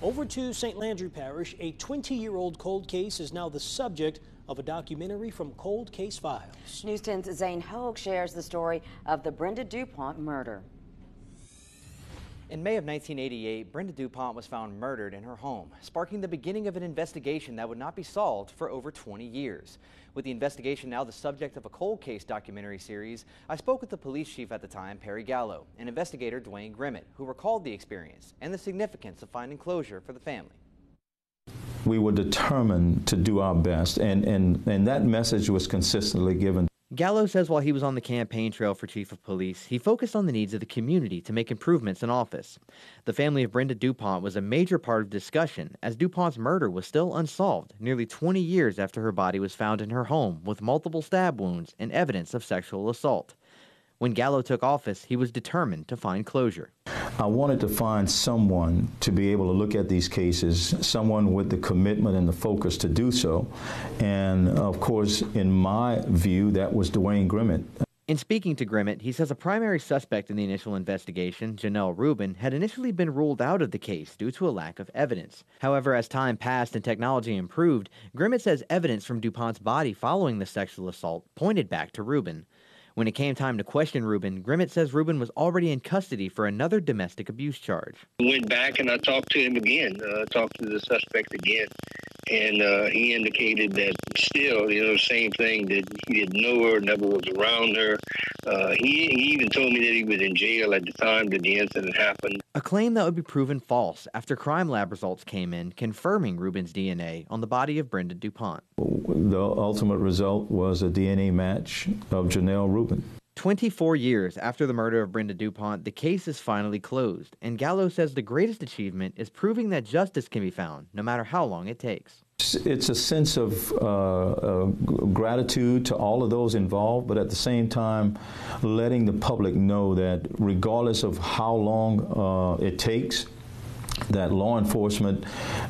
Over to St. Landry Parish, a 20-year-old cold case is now the subject of a documentary from Cold Case Files. News 10's Zane Hogue shares the story of the Brenda DuPont murder. In May of 1988, Brenda DuPont was found murdered in her home, sparking the beginning of an investigation that would not be solved for over 20 years. With the investigation now the subject of a cold case documentary series, I spoke with the police chief at the time, Perry Gallo, and investigator Dwayne Grimmett, who recalled the experience and the significance of finding closure for the family we were determined to do our best, and, and, and that message was consistently given Gallo says while he was on the campaign trail for chief of police, he focused on the needs of the community to make improvements in office. The family of Brenda DuPont was a major part of discussion as DuPont's murder was still unsolved nearly 20 years after her body was found in her home with multiple stab wounds and evidence of sexual assault. When Gallo took office, he was determined to find closure. I wanted to find someone to be able to look at these cases, someone with the commitment and the focus to do so. And of course, in my view, that was Dwayne Grimmett. In speaking to Grimmett, he says a primary suspect in the initial investigation, Janelle Rubin, had initially been ruled out of the case due to a lack of evidence. However, as time passed and technology improved, Grimmett says evidence from DuPont's body following the sexual assault pointed back to Rubin. When it came time to question Rubin, Grimmett says Rubin was already in custody for another domestic abuse charge. Went back and I talked to him again, uh, talked to the suspect again, and uh, he indicated that still, you know, same thing that he didn't know her, never was around her. Uh, he, he even told me that he was in jail at the time that the incident happened. A claim that would be proven false after crime lab results came in confirming Rubin's DNA on the body of Brenda DuPont. The ultimate result was a DNA match of Janelle Rubin. 24 years after the murder of Brenda DuPont, the case is finally closed, and Gallo says the greatest achievement is proving that justice can be found, no matter how long it takes. It's a sense of uh, uh, gratitude to all of those involved, but at the same time, letting the public know that regardless of how long uh, it takes, that law enforcement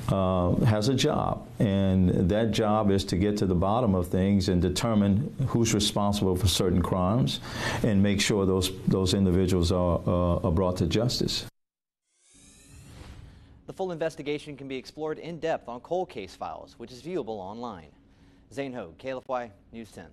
uh, has a job, and that job is to get to the bottom of things and determine who's responsible for certain crimes, and make sure those those individuals are, uh, are brought to justice. The full investigation can be explored in depth on Cold Case Files, which is viewable online. Zane Hogue, KLFY News 10.